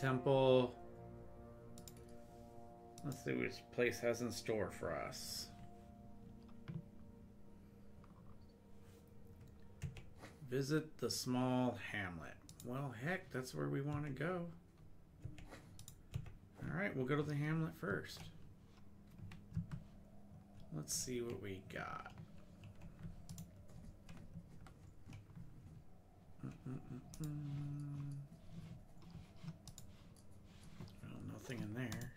temple. Let's see which place has in store for us. Visit the small hamlet. Well, heck, that's where we want to go. All right, we'll go to the hamlet first. Let's see what we got. Mm -mm -mm well, nothing in there.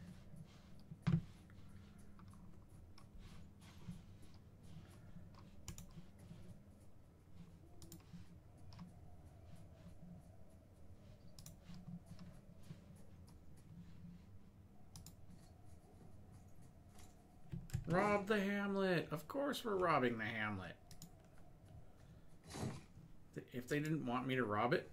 Rob the Hamlet. Of course we're robbing the Hamlet. If they didn't want me to rob it,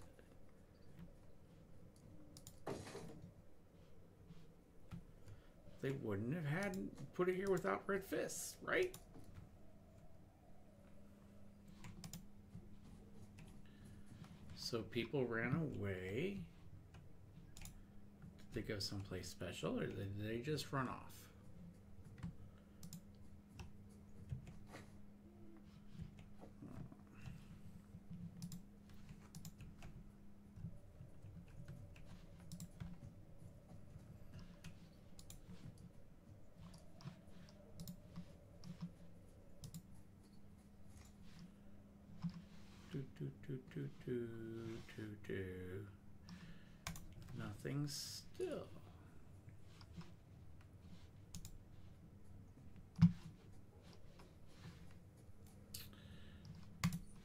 they wouldn't have had put it here without red fists, right? So people ran away. Did they go someplace special or did they just run off? Do, do, do, do, do. Nothing still.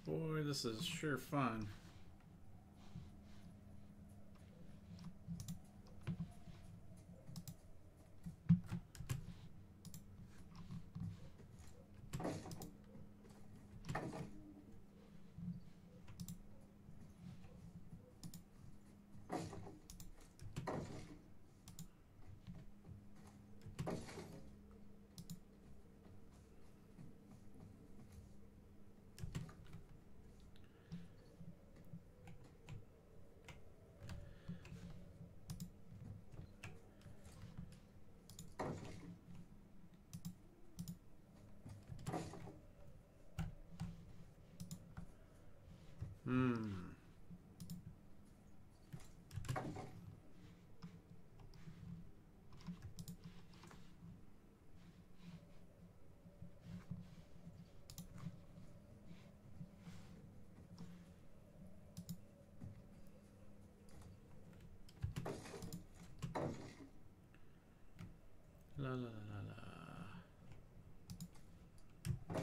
Boy, this is sure fun. Hmm. La la la la la.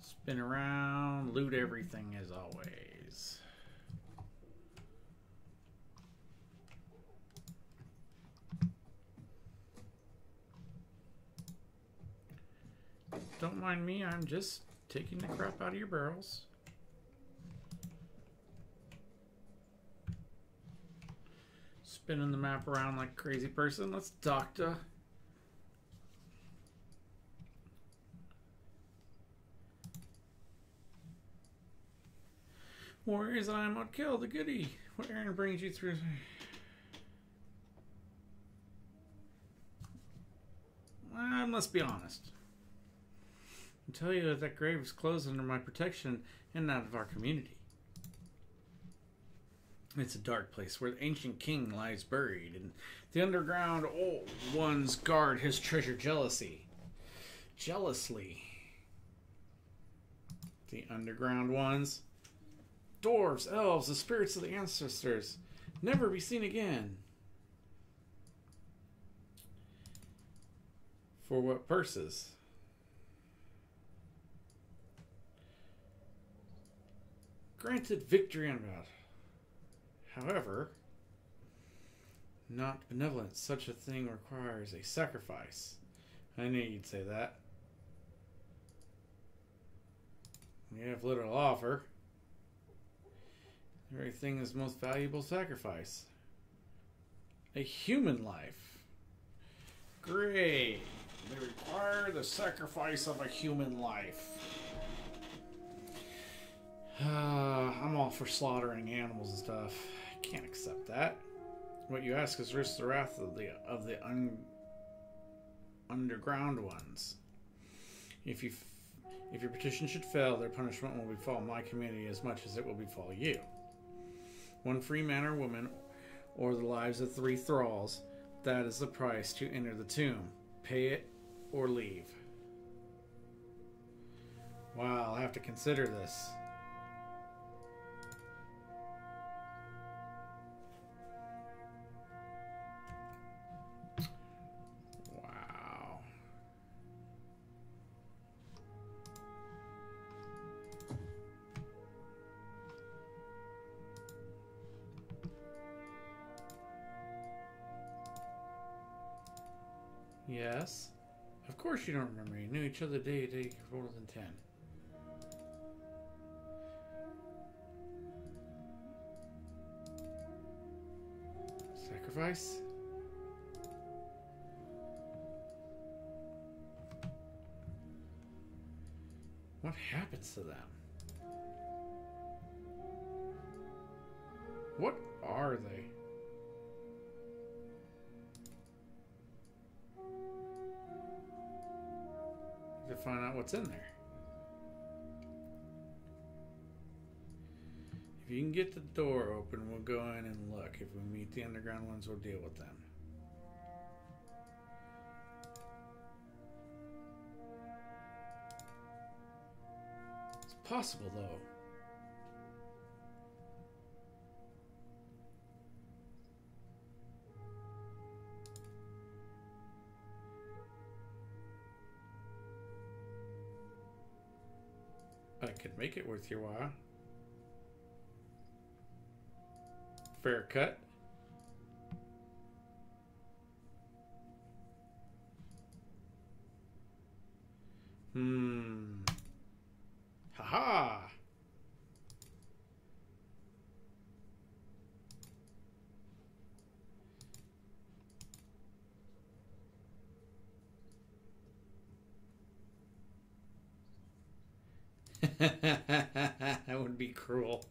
Spin around, loot everything as always. Don't mind me, I'm just taking the crap out of your barrels. Spinning the map around like crazy person. Let's doctor. Warriors, I am not killed. The goody. What errand brings you through? I must be honest. I tell you that that grave is closed under my protection and that of our community. It's a dark place where the ancient king lies buried, and the underground old ones guard his treasure jealousy. Jealously. The underground ones dwarves, elves, the spirits of the ancestors, never be seen again. For what purses? Granted victory on God. However, not benevolent. Such a thing requires a sacrifice. I knew you'd say that. You have little to offer. The very thing is most valuable sacrifice. A human life. Great. They require the sacrifice of a human life. Uh, I'm all for slaughtering animals and stuff. I can't accept that. What you ask is risk the wrath of the of the un, underground ones. If you if your petition should fail, their punishment will befall my community as much as it will befall you. One free man or woman, or the lives of three thralls. That is the price to enter the tomb. Pay it or leave. Wow, I'll have to consider this. Yes. Of course you don't remember. You knew each other day to day older than ten. Sacrifice? What happens to them? What are they? To find out what's in there. If you can get the door open, we'll go in and look. If we meet the underground ones, we'll deal with them. It's possible, though. Make it worth your while. Fair cut. Hmm. that would be cruel.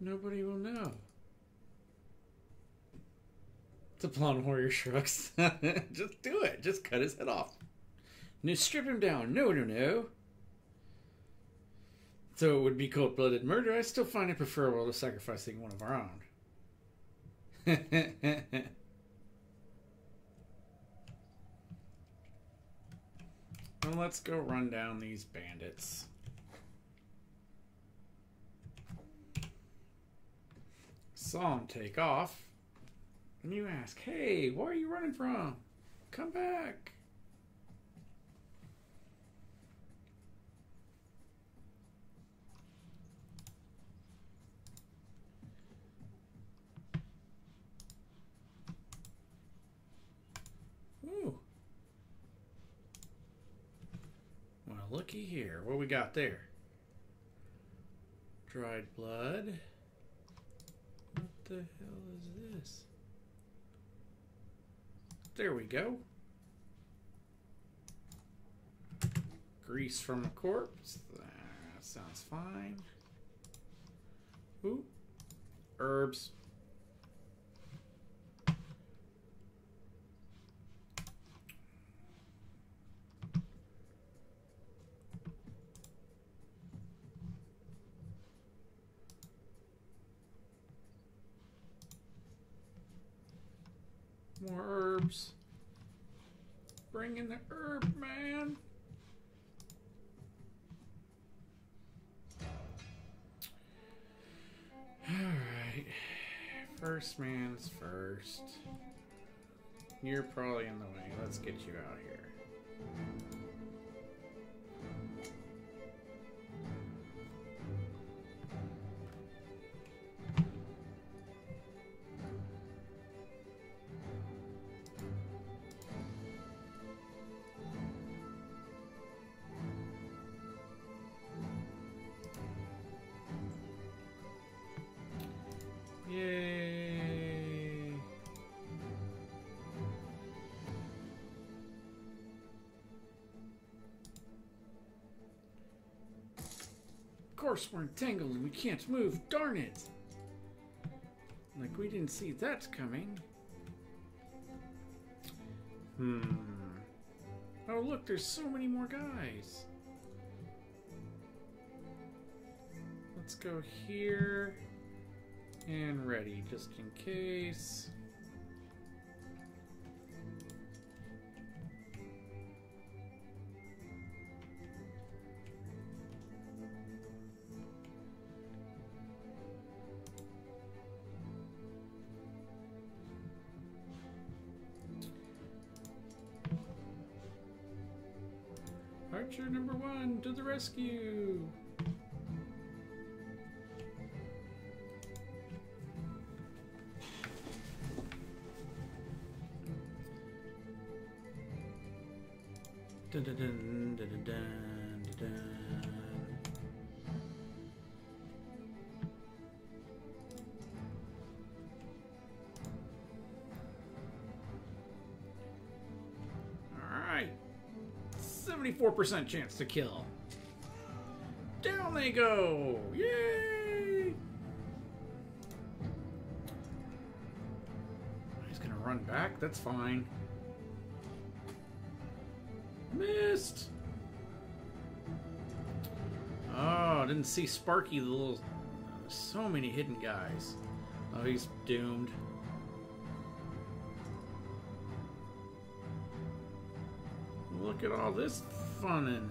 Nobody will know. The blonde warrior shrugs. Just do it. Just cut his head off. No, strip him down. No, no, no. So it would be cold blooded murder. I still find it preferable to sacrificing one of our own. let's go run down these bandits. Saw him take off. And you ask, hey, where are you running from? Come back. Ooh. Well, looky here. What we got there? Dried blood. What the hell is this? There we go. Grease from a corpse. That sounds fine. Ooh. Herbs. More herbs. Bring in the herb, man. Alright. First man's first. You're probably in the way. Let's get you out here. Course we're entangled and we can't move. Darn it! Like we didn't see that coming. Hmm. Oh look, there's so many more guys. Let's go here and ready just in case. To the rescue! Dun, dun, dun, dun, dun. Alright. 74% chance to kill. Down they go! Yay! He's gonna run back? That's fine. Missed! Oh, I didn't see Sparky, the little... So many hidden guys. Oh, he's doomed. Look at all this fun and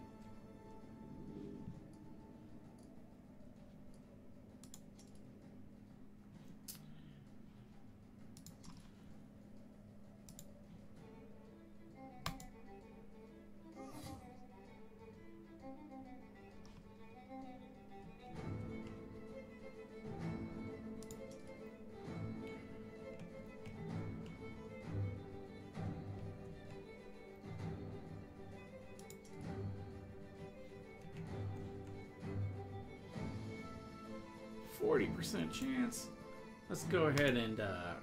Forty percent chance. Let's go ahead and uh,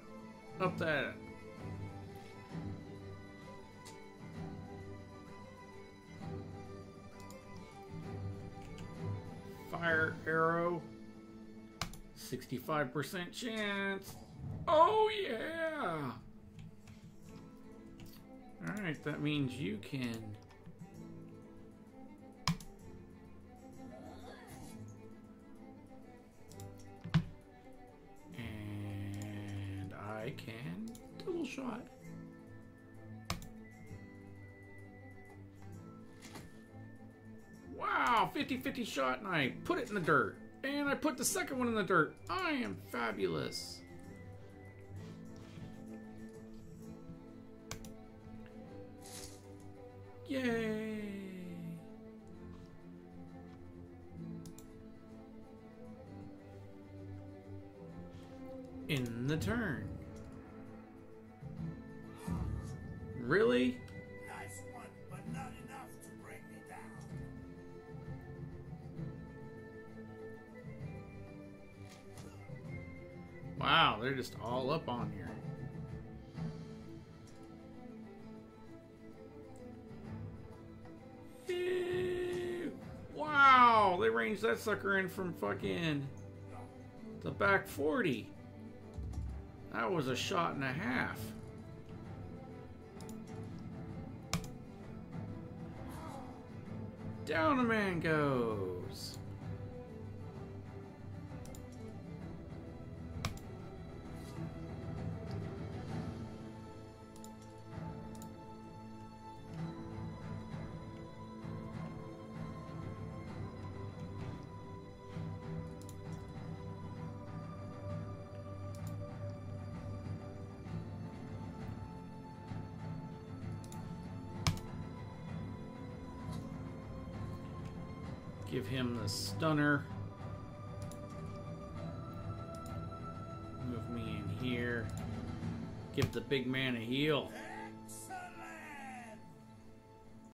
up that. Fire arrow. Sixty-five percent chance. Oh yeah. All right, that means you can. I can double shot. Wow, 50-50 shot and I put it in the dirt. And I put the second one in the dirt. I am fabulous. Yay! In the turn. Really? Nice one, but not enough to bring me down. Wow, they're just all up on here. Wow, they ranged that sucker in from fucking the back 40. That was a shot and a half. Down a man goes. Give him the stunner. Move me in here. Give the big man a heal.